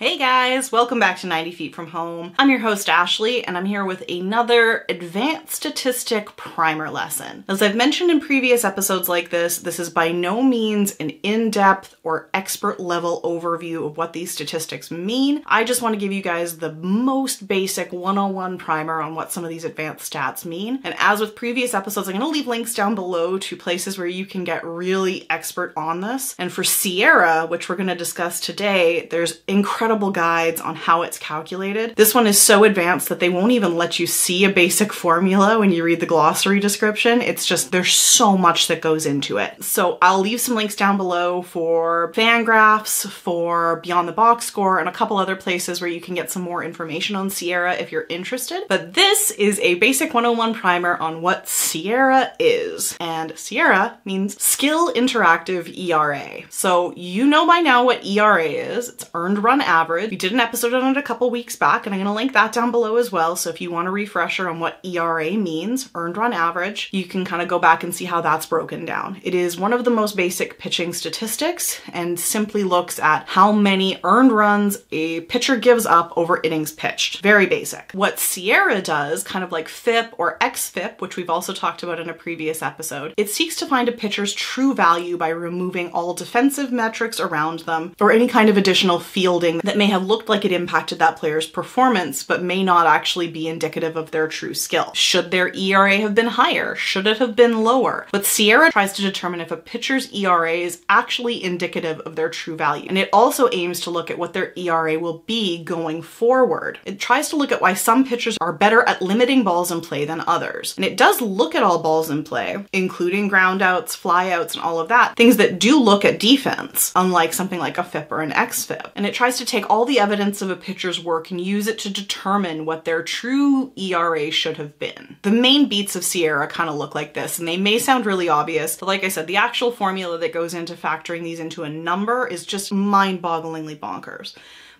Hey guys, welcome back to 90 Feet from Home. I'm your host Ashley and I'm here with another advanced statistic primer lesson. As I've mentioned in previous episodes like this, this is by no means an in-depth or expert level overview of what these statistics mean. I just want to give you guys the most basic 101 primer on what some of these advanced stats mean. And as with previous episodes, I'm going to leave links down below to places where you can get really expert on this. And for SIERA, which we're going to discuss today, there's incredible guides on how it's calculated. This one is so advanced that they won't even let you see a basic formula when you read the glossary description. It's just, there's so much that goes into it. So I'll leave some links down below for Fangraphs, for Beyond the Box Score, and a couple other places where you can get some more information on SIERA if you're interested. But this is a basic 101 primer on what SIERA is. And SIERA means Skill Interactive ERA. So you know by now what ERA is. It's earned run average. We did an episode on it a couple weeks back, and I'm to link that down below as well. So if you want a refresher on what ERA means, earned run average, you can kind of go back and see how that's broken down. It is one of the most basic pitching statistics and simply looks at how many earned runs a pitcher gives up over innings pitched. Very basic. What SIERA does, kind of like FIP or XFIP, which we've also talked about in a previous episode, it seeks to find a pitcher's true value by removing all defensive metrics around them or any kind of additional fielding that may have looked like it impacted that player's performance, but may not actually be indicative of their true skill. Should their ERA have been higher? Should it have been lower? But SIERA tries to determine if a pitcher's ERA is actually indicative of their true value. And it also aims to look at what their ERA will be going forward. It tries to look at why some pitchers are better at limiting balls in play than others. And it does look at all balls in play, including groundouts, flyouts, and all of that, things that do look at defense, unlike something like a FIP or an XFIP. And it tries to take take all the evidence of a pitcher's work and use it to determine what their true ERA should have been. The main beats of SIERA kind of look like this, and they may sound really obvious, but like I said, the actual formula that goes into factoring these into a number is just mind-bogglingly bonkers.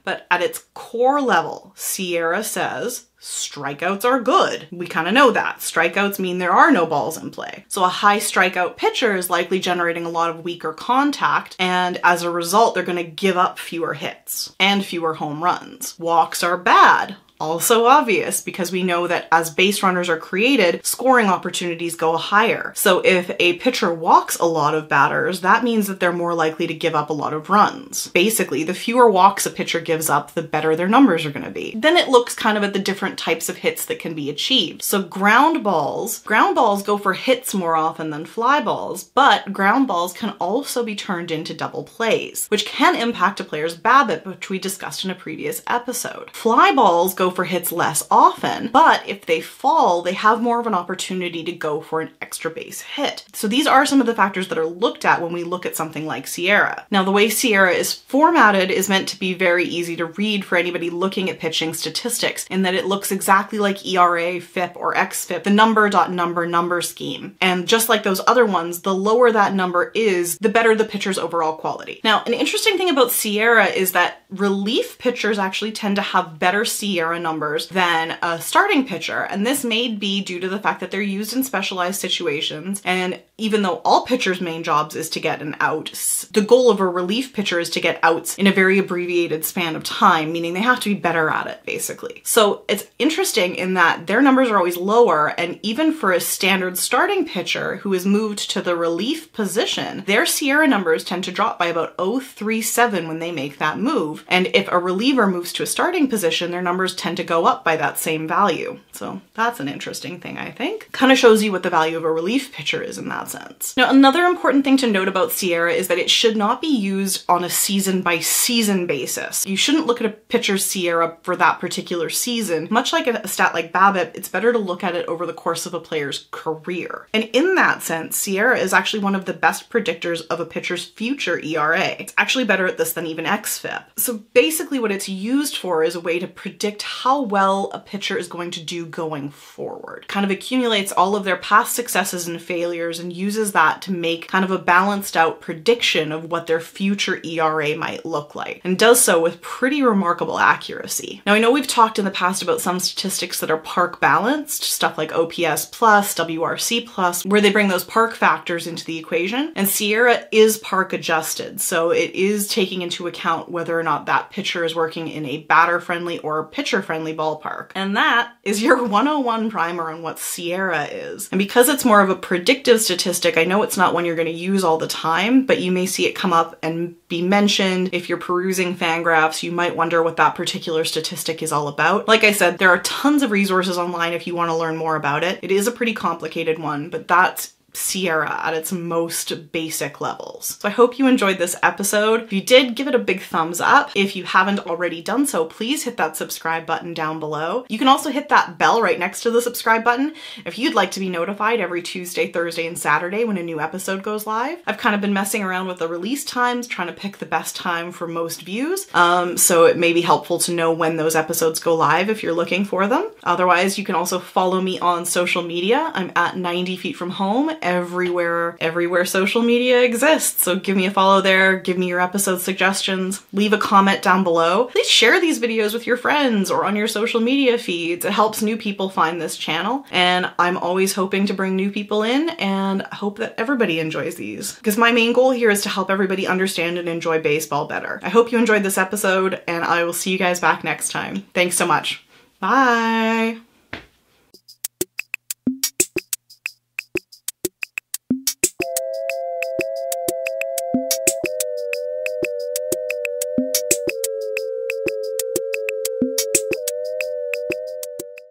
But at its core level, SIERA says strikeouts are good. We kind of know that. Strikeouts mean there are no balls in play. So a high strikeout pitcher is likely generating a lot of weaker contact, and as a result, they're going to give up fewer hits and fewer home runs. Walks are bad also obvious because we know that as base runners are created, scoring opportunities go higher. So if a pitcher walks a lot of batters, that means that they're more likely to give up a lot of runs. Basically, the fewer walks a pitcher gives up, the better their numbers are going to be. Then it looks kind of at the different types of hits that can be achieved. So ground balls, ground balls go for hits more often than fly balls, but ground balls can also be turned into double plays, which can impact a player's BABIP, which we discussed in a previous episode. Fly balls go for hits less often, but if they fall, they have more of an opportunity to go for an extra base hit. So these are some of the factors that are looked at when we look at something like SIERA. Now, the way SIERA is formatted is meant to be very easy to read for anybody looking at pitching statistics in that it looks exactly like ERA, FIP, or XFIP, the number dot number number scheme. And just like those other ones, the lower that number is, the better the pitcher's overall quality. Now, an interesting thing about SIERA is that relief pitchers actually tend to have better SIERA numbers than a starting pitcher. And this may be due to the fact that they're used in specialized situations. And even though all pitchers' main jobs is to get an out, the goal of a relief pitcher is to get outs in a very abbreviated span of time, meaning they have to be better at it, basically. So it's interesting in that their numbers are always lower. And even for a standard starting pitcher who is moved to the relief position, their SIERA numbers tend to drop by about 037 when they make that move move. And if a reliever moves to a starting position, their numbers tend to go up by that same value. So that's an interesting thing, I think. Kind of shows you what the value of a relief pitcher is in that sense. Now, another important thing to note about SIERA is that it should not be used on a season by season basis. You shouldn't look at a pitcher's SIERA for that particular season. Much like a stat like BABIP, it's better to look at it over the course of a player's career. And in that sense, SIERA is actually one of the best predictors of a pitcher's future ERA. It's actually better at this than even XFIP. So basically what it's used for is a way to predict how well a pitcher is going to do going forward. Kind of accumulates all of their past successes and failures and uses that to make kind of a balanced out prediction of what their future ERA might look like and does so with pretty remarkable accuracy. Now I know we've talked in the past about some statistics that are park balanced, stuff like OPS plus, WRC plus, where they bring those park factors into the equation and SIERA is park adjusted. So it is taking into account whether or not that pitcher is working in a batter friendly or pitcher friendly ballpark. And that is your 101 primer on what SIERA is. And because it's more of a predictive statistic, I know it's not one you're going to use all the time, but you may see it come up and be mentioned. If you're perusing Fangraphs, you might wonder what that particular statistic is all about. Like I said, there are tons of resources online if you want to learn more about it. It is a pretty complicated one, but that's SIERA at its most basic levels. So I hope you enjoyed this episode. If you did, give it a big thumbs up. If you haven't already done so, please hit that subscribe button down below. You can also hit that bell right next to the subscribe button if you'd like to be notified every Tuesday, Thursday, and Saturday when a new episode goes live. I've kind of been messing around with the release times, trying to pick the best time for most views, um, so it may be helpful to know when those episodes go live if you're looking for them. Otherwise, you can also follow me on social media. I'm at 90 feet from home everywhere, everywhere social media exists. So give me a follow there, give me your episode suggestions, leave a comment down below. Please share these videos with your friends or on your social media feeds. It helps new people find this channel. And I'm always hoping to bring new people in and hope that everybody enjoys these. Because my main goal here is to help everybody understand and enjoy baseball better. I hope you enjoyed this episode and I will see you guys back next time. Thanks so much. Bye.